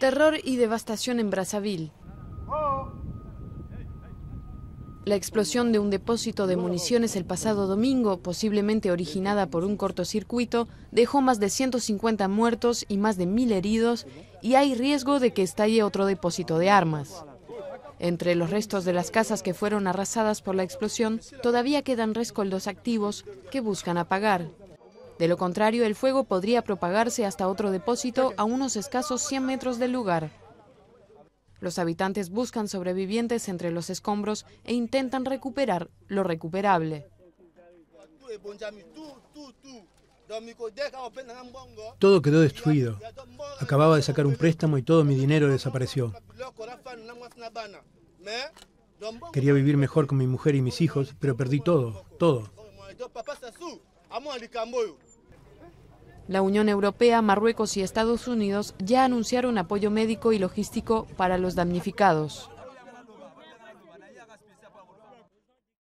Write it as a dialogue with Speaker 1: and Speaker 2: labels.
Speaker 1: Terror y devastación en Brazzaville. La explosión de un depósito de municiones el pasado domingo, posiblemente originada por un cortocircuito, dejó más de 150 muertos y más de mil heridos y hay riesgo de que estalle otro depósito de armas. Entre los restos de las casas que fueron arrasadas por la explosión, todavía quedan rescoldos activos que buscan apagar. De lo contrario, el fuego podría propagarse hasta otro depósito a unos escasos 100 metros del lugar. Los habitantes buscan sobrevivientes entre los escombros e intentan recuperar lo recuperable.
Speaker 2: Todo quedó destruido. Acababa de sacar un préstamo y todo mi dinero desapareció. Quería vivir mejor con mi mujer y mis hijos, pero perdí todo, todo.
Speaker 1: La Unión Europea, Marruecos y Estados Unidos ya anunciaron apoyo médico y logístico para los damnificados.